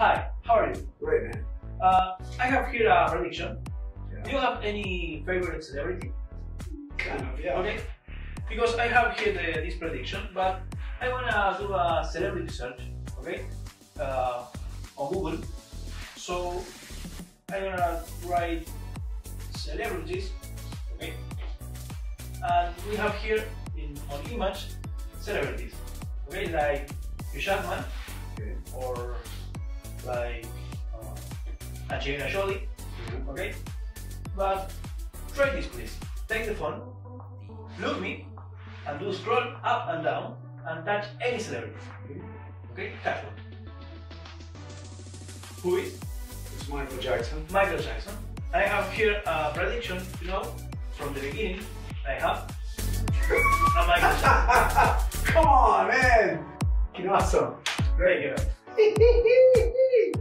Hi, how are you? Great, man. Uh, I have here a prediction. Yeah. Do you have any favorite celebrity? Kind of, yeah. Okay. Because I have here the, this prediction, but I wanna do a celebrity search, okay? Uh, on Google. So I'm gonna write celebrities, okay? And we have here in on image celebrities, okay? Like Hugh Jackman Angelina Jolie, Mhm. okay? But try this please. Take the phone, look me, and do scroll up and down and touch any celebrity. Okay, touch one. Who is It's Michael Jackson. Michael Jackson? I have here a prediction, you know, from the beginning. I have a Michael Jackson. Come on, man. Awesome. There you go.